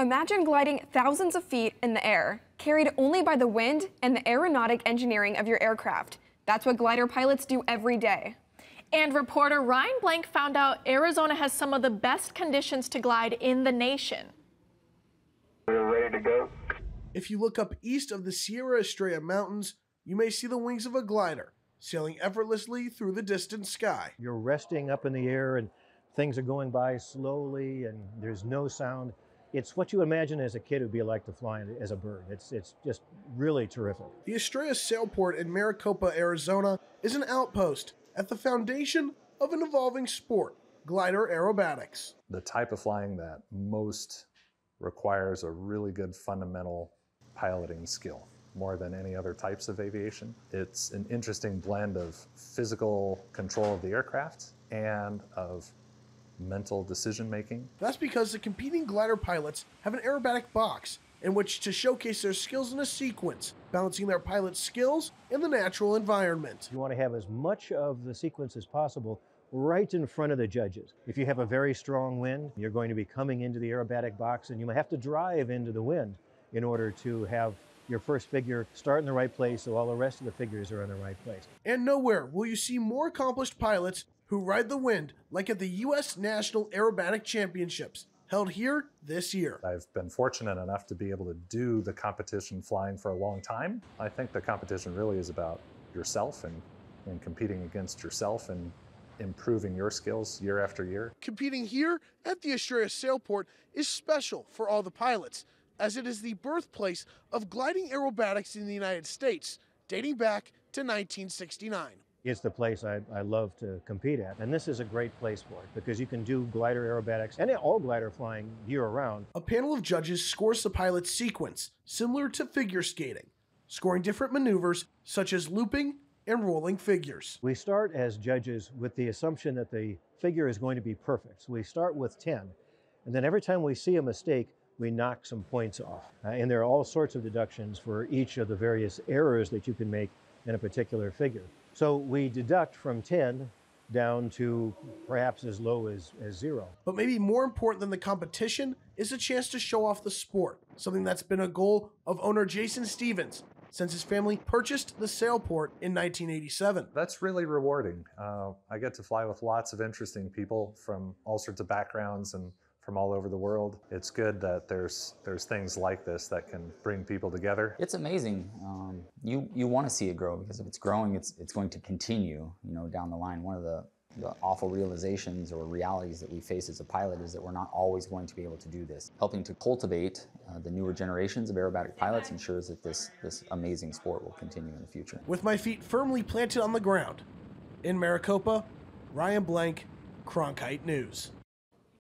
Imagine gliding thousands of feet in the air, carried only by the wind and the aeronautic engineering of your aircraft. That's what glider pilots do every day. And reporter Ryan Blank found out Arizona has some of the best conditions to glide in the nation. We're ready to go. If you look up east of the Sierra Estrella Mountains, you may see the wings of a glider sailing effortlessly through the distant sky. You're resting up in the air and things are going by slowly and there's no sound. It's what you imagine as a kid would be like to fly as a bird. It's, it's just really terrific. The Estrella Sailport in Maricopa, Arizona is an outpost at the foundation of an evolving sport, glider aerobatics. The type of flying that most requires a really good fundamental piloting skill more than any other types of aviation. It's an interesting blend of physical control of the aircraft and of mental decision making. That's because the competing glider pilots have an aerobatic box in which to showcase their skills in a sequence, balancing their pilot skills in the natural environment. You want to have as much of the sequence as possible right in front of the judges. If you have a very strong wind, you're going to be coming into the aerobatic box and you might have to drive into the wind in order to have your first figure start in the right place so all the rest of the figures are in the right place. And nowhere will you see more accomplished pilots who ride the wind like at the U.S. National Aerobatic Championships held here this year. I've been fortunate enough to be able to do the competition flying for a long time. I think the competition really is about yourself and, and competing against yourself and improving your skills year after year. Competing here at the Estrella Sailport is special for all the pilots, as it is the birthplace of gliding aerobatics in the United States, dating back to 1969. It's the place I, I love to compete at. And this is a great place for it because you can do glider aerobatics and all glider flying year round. A panel of judges scores the pilot's sequence, similar to figure skating, scoring different maneuvers such as looping and rolling figures. We start as judges with the assumption that the figure is going to be perfect. So we start with 10. And then every time we see a mistake, we knock some points off. Uh, and there are all sorts of deductions for each of the various errors that you can make in a particular figure. So we deduct from 10 down to perhaps as low as, as zero. But maybe more important than the competition is a chance to show off the sport, something that's been a goal of owner Jason Stevens since his family purchased the Sailport in 1987. That's really rewarding. Uh, I get to fly with lots of interesting people from all sorts of backgrounds and from all over the world. It's good that there's there's things like this that can bring people together. It's amazing. Um, you you want to see it grow because if it's growing, it's it's going to continue. You know, down the line. One of the the awful realizations or realities that we face as a pilot is that we're not always going to be able to do this. Helping to cultivate uh, the newer generations of aerobatic pilots ensures that this, this amazing sport will continue in the future. With my feet firmly planted on the ground, in Maricopa, Ryan Blank, Cronkite News.